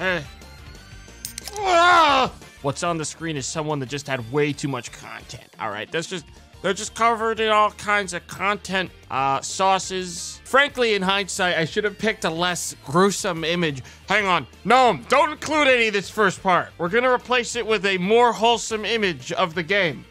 Ah! What's on the screen is someone that just had way too much content. All right, that's just they're just covered in all kinds of content, uh, sauces. Frankly, in hindsight, I should have picked a less gruesome image. Hang on, no, don't include any of this first part. We're gonna replace it with a more wholesome image of the game.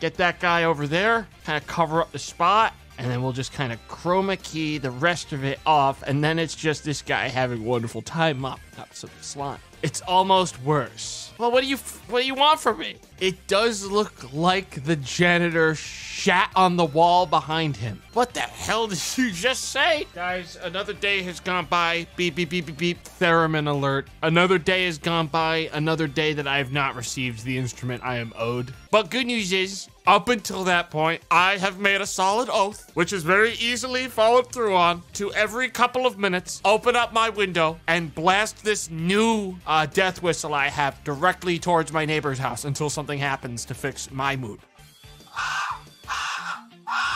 Get that guy over there, kind of cover up the spot, and then we'll just kind of chroma key the rest of it off, and then it's just this guy having a wonderful time mopping up the slime. It's almost worse. Well, what do you what do you want from me? It does look like the janitor shat on the wall behind him. What the hell did you just say? Guys, another day has gone by. Beep beep beep beep beep. Theremin alert. Another day has gone by. Another day that I have not received the instrument I am owed. But good news is, up until that point, I have made a solid oath, which is very easily followed through on, to every couple of minutes open up my window and blast this new uh, death whistle I have directly towards my neighbor's house until something happens to fix my mood.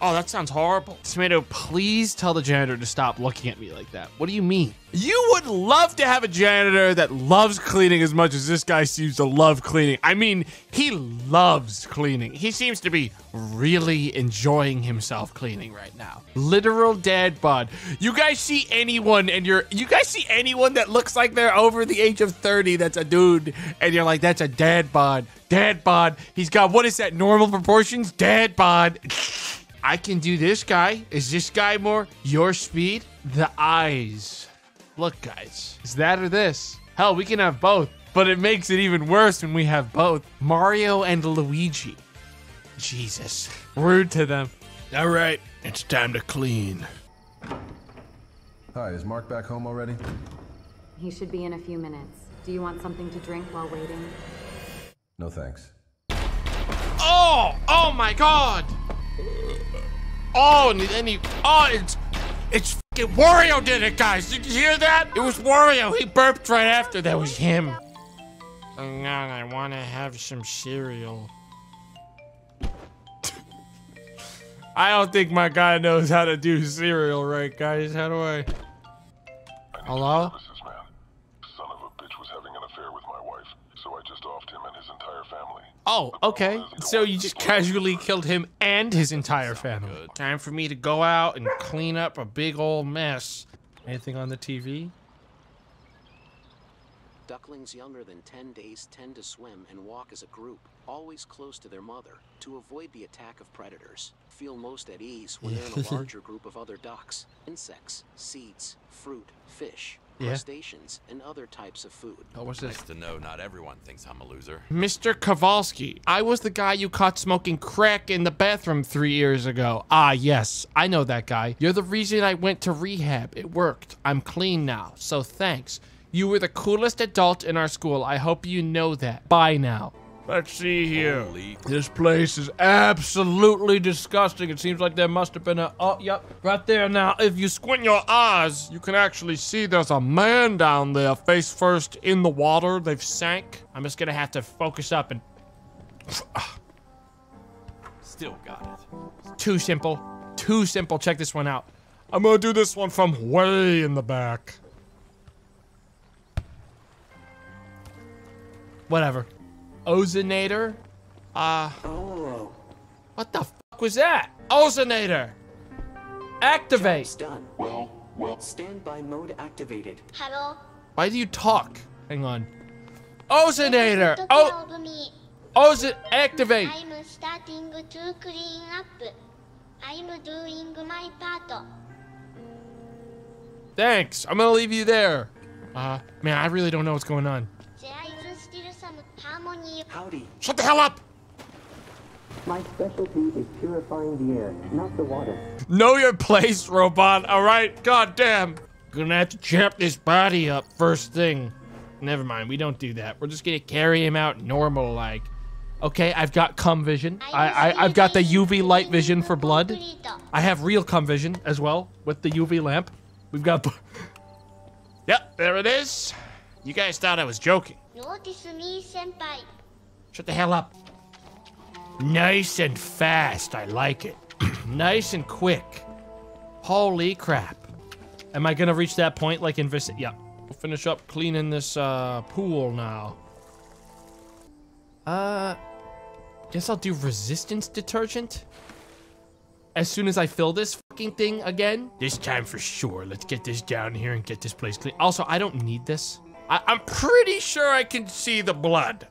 Oh, that sounds horrible. Tomato, please tell the janitor to stop looking at me like that. What do you mean? You would love to have a janitor that loves cleaning as much as this guy seems to love cleaning. I mean, he loves cleaning. He seems to be really enjoying himself cleaning right now. Literal dad bod. You guys see anyone and you're you guys see anyone that looks like they're over the age of 30 that's a dude and you're like that's a dad bod. Dad bod. He's got what is that normal proportions? Dad bod. I can do this guy. Is this guy more your speed? The eyes. Look, guys. Is that or this? Hell, we can have both. But it makes it even worse when we have both. Mario and Luigi. Jesus. Rude to them. All right. It's time to clean. Hi, is Mark back home already? He should be in a few minutes. Do you want something to drink while waiting? No thanks. Oh! Oh my god! Oh, and then he. Oh, it's. It's fucking Wario did it, guys. Did you hear that? It was Wario. He burped right after. That was him. Hang on, I want to have some cereal. I don't think my guy knows how to do cereal right, guys. How do I? Hello? Services man. Son of a bitch was having an affair with my wife, so I just offed him and his entire family. Oh, okay. So you just casually killed him and his entire family. Good. Time for me to go out and clean up a big old mess. Anything on the TV? Ducklings younger than 10 days tend to swim and walk as a group, always close to their mother, to avoid the attack of predators. Feel most at ease when they're in a larger group of other ducks, insects, seeds, fruit, fish, Yeah. crustaceans, and other types of food. Oh, what's this? Nice to know not everyone thinks I'm a loser. Mr. Kowalski, I was the guy you caught smoking crack in the bathroom three years ago. Ah, yes, I know that guy. You're the reason I went to rehab. It worked. I'm clean now, so thanks. You were the coolest adult in our school. I hope you know that. Bye now. Let's see here. Holy- This place is absolutely disgusting. It seems like there must have been a. Oh, yep, right there. Now, if you squint your eyes, you can actually see there's a man down there, face first in the water. They've sank. I'm just gonna have to focus up and. Still got it. Too simple. Too simple. Check this one out. I'm gonna do this one from way in the back. Whatever. Ozonator? Uh. Oh, What the fuck was that? Ozonator! Activate! it's done. Standby mode activated. Hello. Why do you talk? Hang on. Ozonator! Take Oh! care of me. Ozon- activate! I'm starting to clean up. I'm doing my part. Thanks. I'm gonna leave you there. Uh, man, I really don't know what's going on. Howdy. Shut the hell up! My specialty is purifying the air, not the water. Know your place, robot, alright? God damn. Gonna have to chop this body up first thing. Never mind, we don't do that. We're just gonna carry him out normal like. Okay, I've got cum vision. I, I I've got the UV light vision for blood. I have real cum vision as well with the UV lamp. We've got. Yep, there it is. You guys thought I was joking. Notice me, senpai. Shut the hell up. Nice and fast. I like it. nice and quick. Holy crap. Am I gonna reach that point like in Visit? Yeah. We'll finish up cleaning this uh, pool now. Uh, guess I'll do resistance detergent. As soon as I fill this fucking thing again. This time for sure. Let's get this down here and get this place clean. Also, I don't need this. I I'm pretty sure I can see the blood.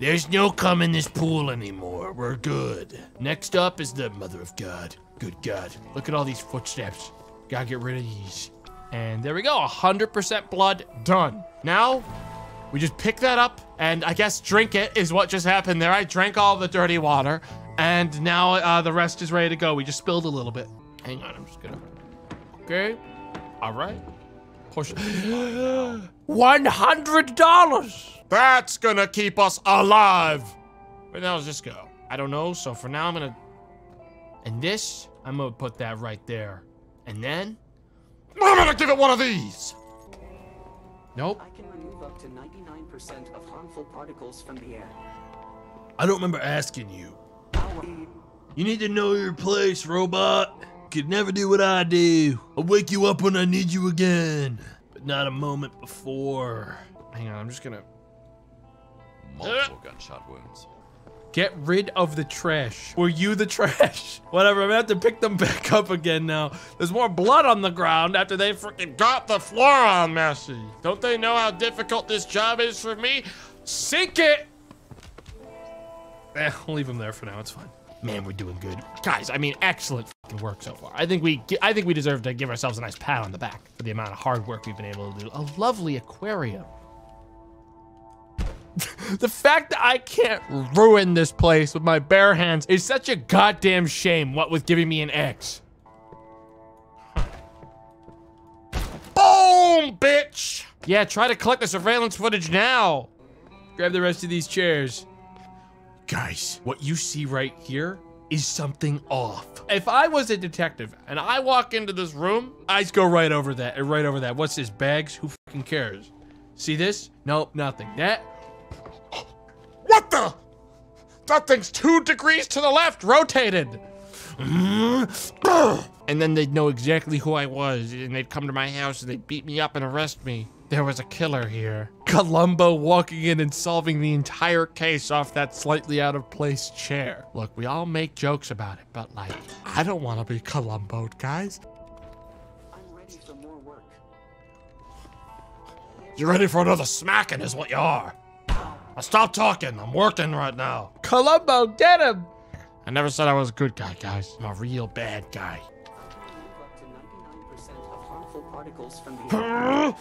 There's no cum in this pool anymore. We're good. Next up is the Mother of God. Good God. Look at all these footsteps. Gotta get rid of these. And there we go. 100% blood done. Now, we just pick that up and I guess drink it is what just happened there. I drank all the dirty water and now uh, the rest is ready to go. We just spilled a little bit. Hang on, I'm just gonna. Okay. All right. Push. $100! That's gonna keep us alive. Where the hell does this go? I don't know. So for now, I'm gonna. And this, I'm gonna put that right there. And then, I'm gonna give it one of these. Nope. I can remove up to 99% of harmful particles from the air. I don't remember asking you. You need to know your place, robot. Could never do what I do. I'll wake you up when I need you again, but not a moment before. Hang on, I'm just gonna Multiple gunshot wounds. get rid of the trash. Were you the trash? Whatever, I'm gonna have to pick them back up again now. There's more blood on the ground after they freaking got the floor on messy. Don't they know how difficult this job is for me? Sink it! Eh, I'll leave them there for now. It's fine. Man, we're doing good, guys. I mean, excellent work so far. I think we, I think we deserve to give ourselves a nice pat on the back for the amount of hard work we've been able to do. A lovely aquarium. the fact that I can't ruin this place with my bare hands is such a goddamn shame. What with giving me an X. Boom, bitch. Yeah, try to collect the surveillance footage now. Grab the rest of these chairs. Guys, what you see right here is something off. If I was a detective and I walk into this room, I'd go right over that, and right over that. What's this, bags? Who fucking cares? See this? Nope, nothing. That? What the? That thing's two degrees to the left, rotated. And then they'd know exactly who I was, and they'd come to my house and they'd beat me up and arrest me. There was a killer here. Columbo walking in and solving the entire case off that slightly out of place chair. Look, we all make jokes about it, but like, I don't want to be Columbo, guys. I'm ready for more work. You're ready for another smacking, is what you are. Now stop talking. I'm working right now. Columbo, get him! I never said I was a good guy, guys. I'm a real bad guy. Particles from the air.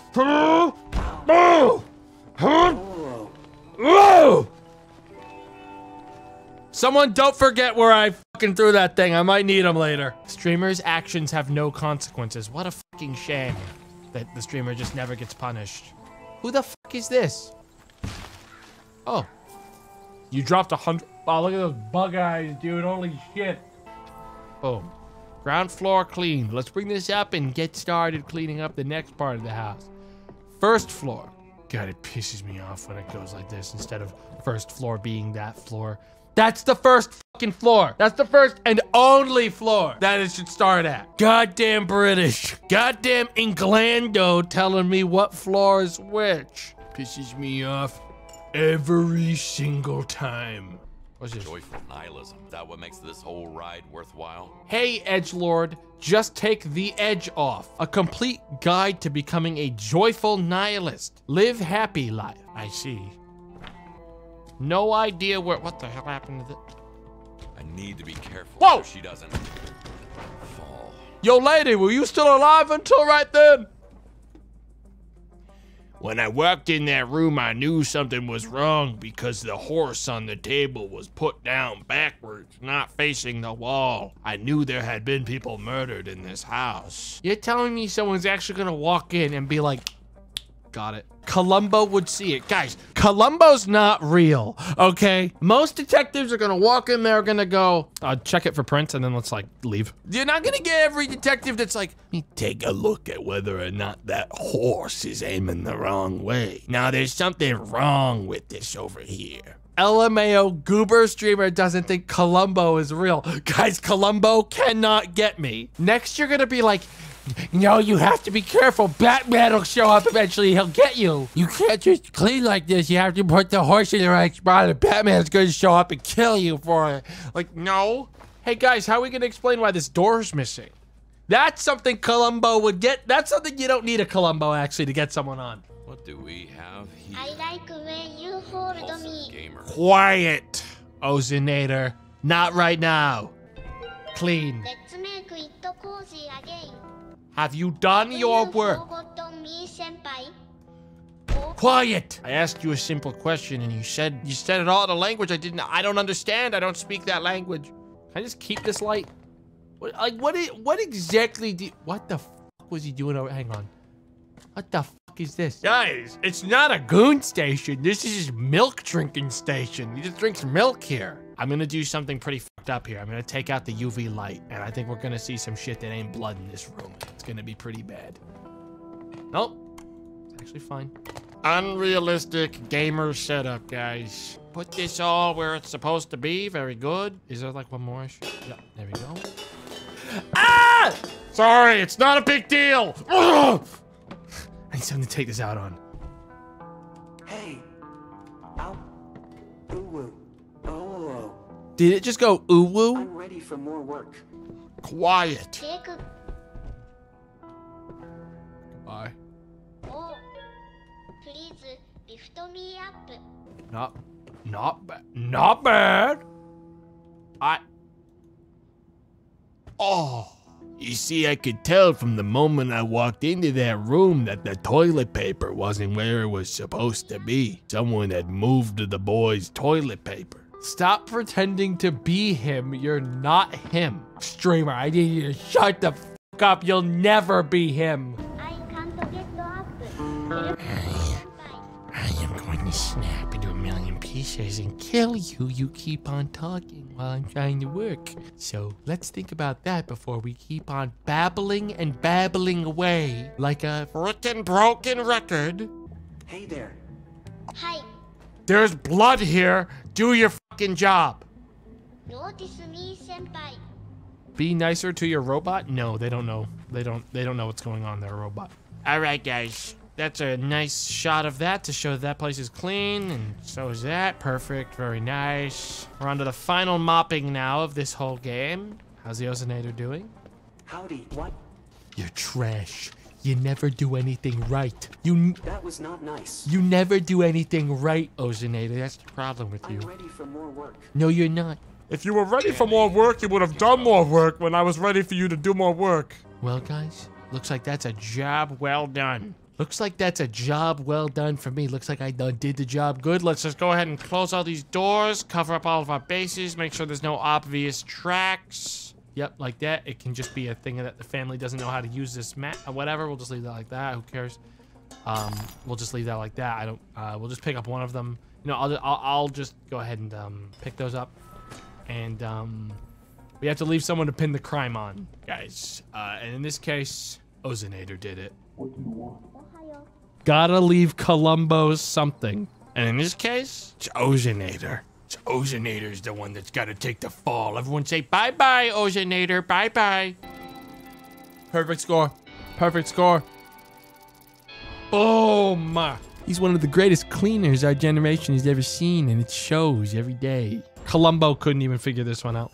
Someone don't forget where I fucking threw that thing. I might need them later. Streamers' actions have no consequences. What a fucking shame that the streamer just never gets punished. Who the fuck is this? Oh. You dropped a hundred. Wow, look at those bug eyes, dude. Holy shit. Boom. Ground floor cleaned. Let's bring this up and get started cleaning up the next part of the house. First floor. God, it pisses me off when it goes like this instead of first floor being that floor. That's the first fucking floor. That's the first and only floor that it should start at. Goddamn British. Goddamn Englando telling me what floor is which. Pisses me off every single time. What's this? Joyful nihilism. Is that what makes this whole ride worthwhile? Hey, Edgelord, just take the edge off. A complete guide to becoming a joyful nihilist. Live happy life. I see. No idea where. What the hell happened to the. I need to be careful Whoa! so she doesn't fall. Yo, lady, were you still alive until right then? When I walked in that room, I knew something was wrong because the horse on the table was put down backwards, not facing the wall. I knew there had been people murdered in this house. You're telling me someone's actually gonna walk in and be like, Got it. Columbo would see it. Guys, Columbo's not real, okay? Most detectives are gonna walk in there, gonna go, uh, check it for prints, and then let's like leave. You're not gonna get every detective that's like, let me take a look at whether or not that horse is aiming the wrong way. Now, there's something wrong with this over here. LMAO Goober streamer doesn't think Columbo is real. Guys, Columbo cannot get me. Next, you're gonna be like, No, you have to be careful. Batman will show up eventually. He'll get you. You can't just clean like this. You have to put the horse in the right spot, and Batman's going to show up and kill you for it. Like, no. Hey, guys, how are we going to explain why this door's missing? That's something Columbo would get. That's something you don't need a Columbo, actually, to get someone on. What do we have here? I like when you hold Repulsive me. gamer. Quiet, Ozonator. Not right now. Clean. Let's make it cozy again. Have you done your work? Quiet. I asked you a simple question and you said you said it all in a language I didn't I don't understand. I don't speak that language. Can I just keep this light? What like what what exactly do what the f was he doing over hang on. What the fuck is this? Guys, it's not a goon station. This is his milk drinking station. He just drinks milk here. I'm gonna do something pretty fucked up here. I'm gonna take out the UV light, and I think we're gonna see some shit that ain't blood in this room. It's gonna be pretty bad. Nope. It's actually fine. Unrealistic gamer setup, guys. Put this all where it's supposed to be. Very good. Is there like one more? I should- Yeah, there we go. Ah! Sorry, it's not a big deal. Ugh! I need something to take this out on. Hey. Ow. Ooh. Oh. Did it just go ooh woo? I'm ready for more work. Quiet. Take Bye. oh. Please lift me up. Not, not bad. Not bad. I. Oh. You see, I could tell from the moment I walked into that room that the toilet paper wasn't where it was supposed to be. Someone had moved the boy's toilet paper. Stop pretending to be him. You're not him. Streamer, I need you to shut the fuck up. You'll never be him. Help me, senpai. I am going to snap into a million pieces and kill you. You keep on talking while I'm trying to work. So let's think about that before we keep on babbling and babbling away like a frickin' broken record. Hey there. Hi. There's blood here. Do your fucking job. Notice me, senpai. Be nicer to your robot? No, they don't know. They don't they don't know what's going on there, robot. All right, guys. That's a nice shot of that to show that that place is clean, and so is that. Perfect, very nice. We're on to the final mopping now of this whole game. How's the Ozonator doing? Howdy. What? You're trash. You never do anything right. You That was not nice. you never do anything right, Ozonator. That's the problem with you. I'm ready for more work. No, you're not. If you were ready for more work, you would have done more work when I was ready for you to do more work. Well, guys, looks like that's a job well done. Looks like that's a job well done for me. Looks like I did the job good. Let's just go ahead and close all these doors, cover up all of our bases, make sure there's no obvious tracks. Yep, like that. It can just be a thing that the family doesn't know how to use this map or whatever. We'll just leave that like that. Who cares? Um, we'll just leave that like that. I don't. Uh, we'll just pick up one of them. You know, I'll, I'll, I'll just go ahead and um, pick those up, and um, we have to leave someone to pin the crime on, guys. Uh, and in this case, Ozonator did it. Gotta leave Columbo's something. And in this case, it's Ozonator. It's Ozonator's the one that's gotta take the fall. Everyone say bye-bye, Ozonator. Bye-bye. Perfect score. Perfect score. Oh, Boom! He's one of the greatest cleaners our generation has ever seen, and it shows every day. Columbo couldn't even figure this one out.